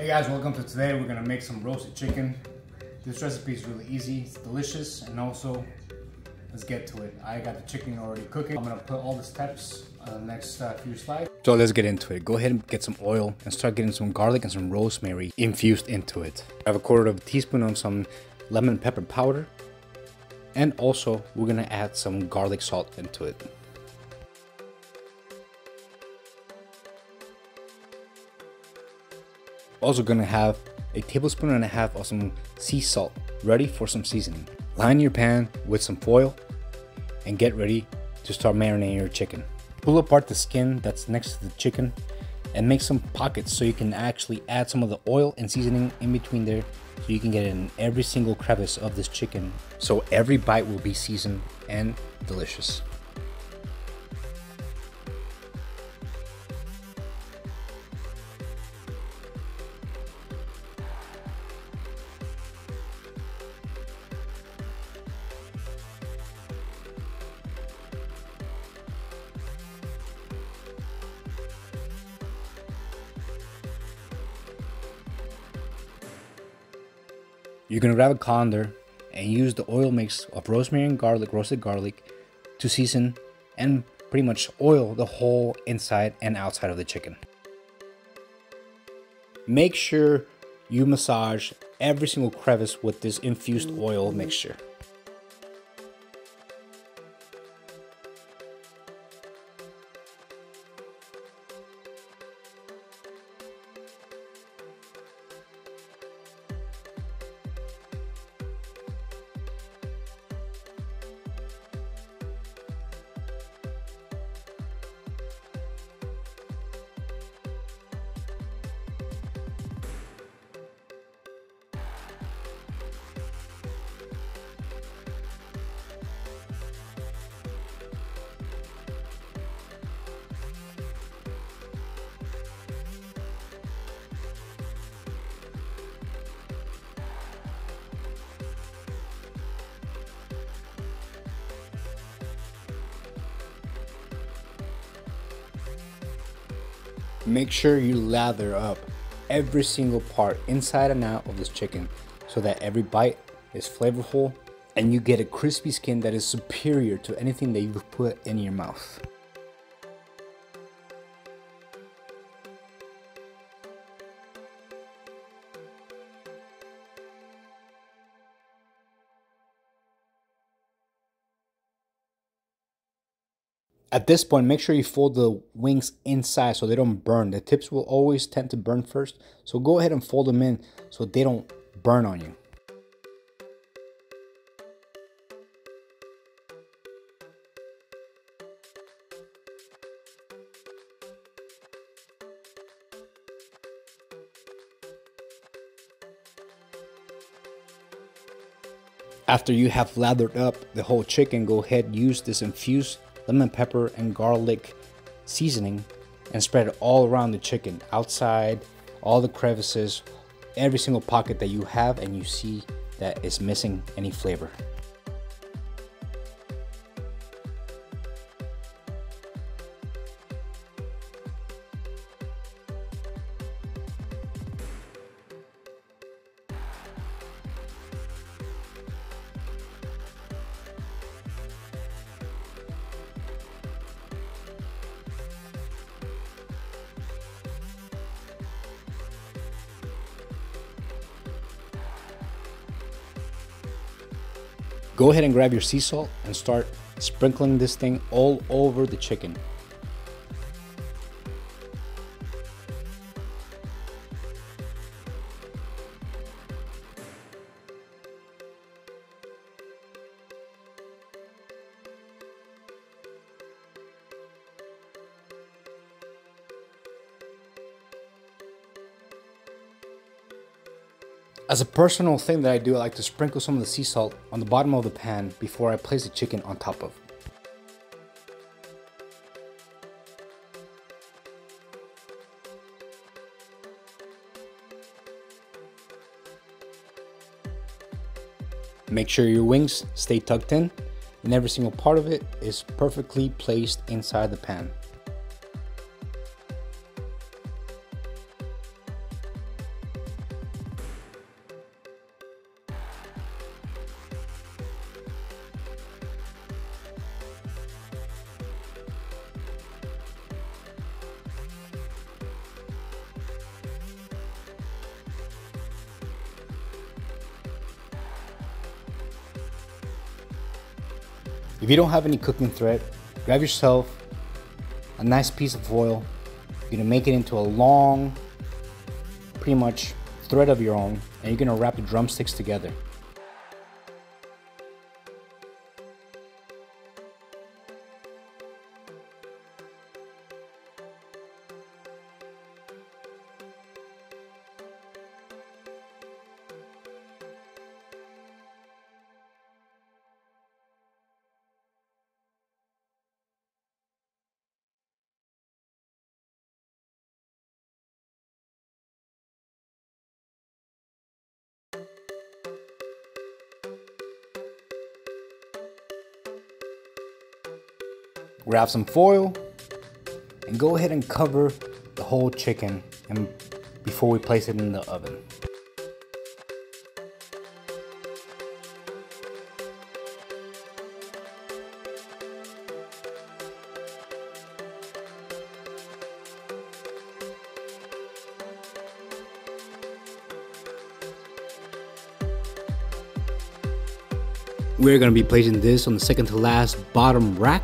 Hey guys, welcome to today. We're gonna make some roasted chicken. This recipe is really easy, it's delicious, and also, let's get to it. I got the chicken already cooking. I'm gonna put all the steps on the next uh, few slides. So let's get into it. Go ahead and get some oil and start getting some garlic and some rosemary infused into it. I have a quarter of a teaspoon of some lemon pepper powder. And also, we're gonna add some garlic salt into it. Also gonna have a tablespoon and a half of some sea salt ready for some seasoning. Line your pan with some foil and get ready to start marinating your chicken. Pull apart the skin that's next to the chicken and make some pockets so you can actually add some of the oil and seasoning in between there so you can get it in every single crevice of this chicken so every bite will be seasoned and delicious. You're gonna grab a colander and use the oil mix of rosemary and garlic, roasted garlic, to season and pretty much oil the whole inside and outside of the chicken. Make sure you massage every single crevice with this infused oil mixture. Make sure you lather up every single part inside and out of this chicken so that every bite is flavorful and you get a crispy skin that is superior to anything that you've put in your mouth. At this point, make sure you fold the wings inside so they don't burn. The tips will always tend to burn first. So go ahead and fold them in so they don't burn on you. After you have lathered up the whole chicken, go ahead use this infused lemon pepper and garlic seasoning and spread it all around the chicken outside all the crevices every single pocket that you have and you see that is missing any flavor Go ahead and grab your sea salt and start sprinkling this thing all over the chicken. As a personal thing that I do, I like to sprinkle some of the sea salt on the bottom of the pan before I place the chicken on top of. Make sure your wings stay tucked in and every single part of it is perfectly placed inside the pan. If you don't have any cooking thread, grab yourself a nice piece of foil. You're gonna make it into a long, pretty much thread of your own, and you're gonna wrap the drumsticks together. Grab some foil and go ahead and cover the whole chicken and before we place it in the oven. We're gonna be placing this on the second to last bottom rack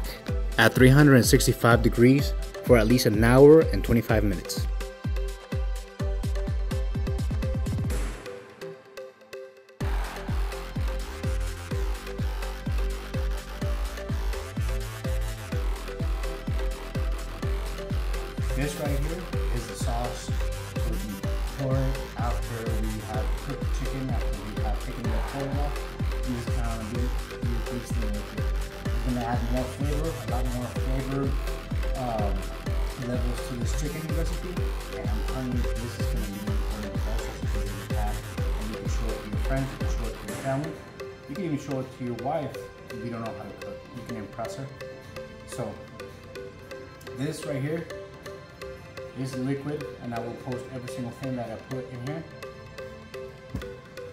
at 365 degrees for at least an hour and 25 minutes. This right here is the sauce so we pour after we have cooked chicken, after we have taken the foil off. You just kind of add more flavor, a lot more flavor um, levels to this chicken recipe. And I'm telling you, this is gonna be one of the best recipes you have. And you can show it to your friends, you can show it to your family. You can even show it to your wife if you don't know how to cook. You can impress her. So, this right here is liquid and I will post every single thing that I put in here.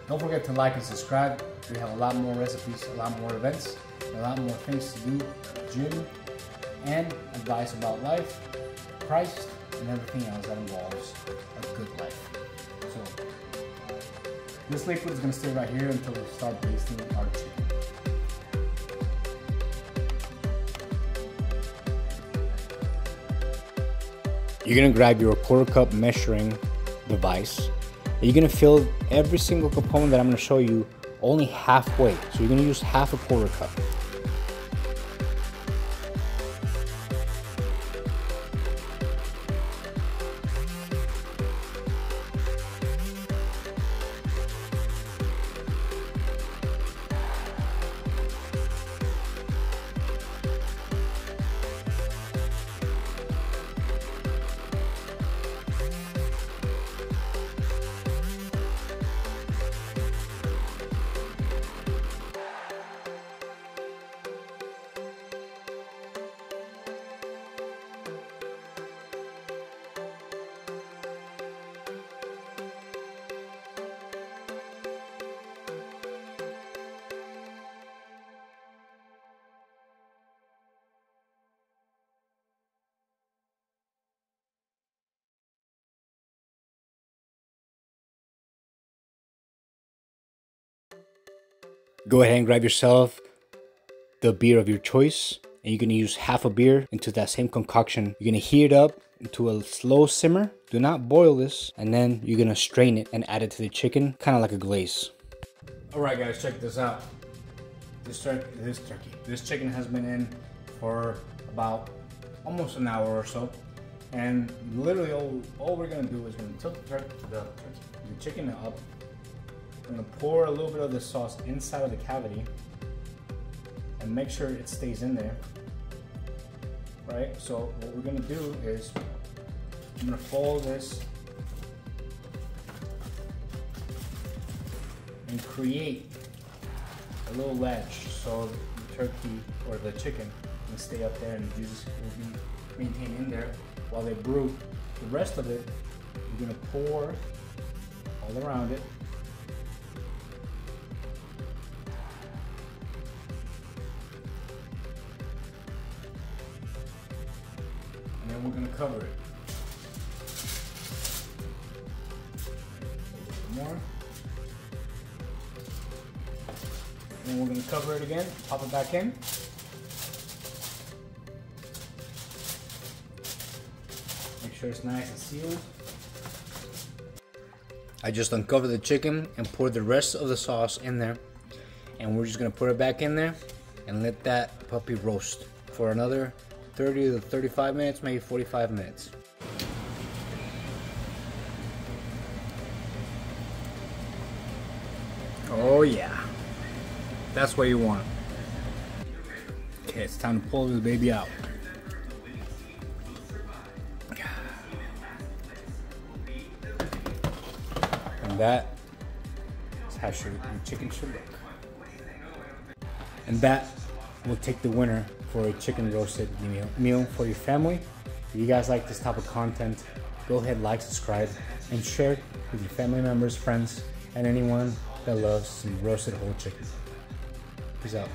Don't forget to like and subscribe. We have a lot more recipes, a lot more events, a lot more things to do, gym, and advice about life, Christ, and everything else that involves a good life. So this liquid is gonna stay right here until we start basting our chicken. You're gonna grab your quarter cup measuring device. You're gonna fill every single component that I'm gonna show you only halfway. So you're gonna use half a quarter cup. Go ahead and grab yourself the beer of your choice and you're gonna use half a beer into that same concoction. You're gonna heat it up into a slow simmer. Do not boil this and then you're gonna strain it and add it to the chicken, kind of like a glaze. All right guys, check this out. This, tur this turkey, this chicken has been in for about almost an hour or so. And literally all, all we're gonna do is gonna tilt the, turkey, the, turkey, the chicken up I'm gonna pour a little bit of the sauce inside of the cavity and make sure it stays in there. Right, so what we're gonna do is I'm gonna fold this and create a little ledge so the turkey or the chicken can stay up there and the juices will be maintained in there while they brew. The rest of it, we're gonna pour all around it cover it. More. And we're gonna cover it again, pop it back in. Make sure it's nice and sealed. I just uncovered the chicken and poured the rest of the sauce in there. And we're just gonna put it back in there and let that puppy roast for another 30 to 35 minutes, maybe 45 minutes. Oh yeah. That's what you want. Okay, it's time to pull this baby out. And that is how your chicken should look. And that will take the winner for a chicken roasted meal, meal for your family. If you guys like this type of content, go ahead, like, subscribe, and share it with your family members, friends, and anyone that loves some roasted whole chicken. Peace out.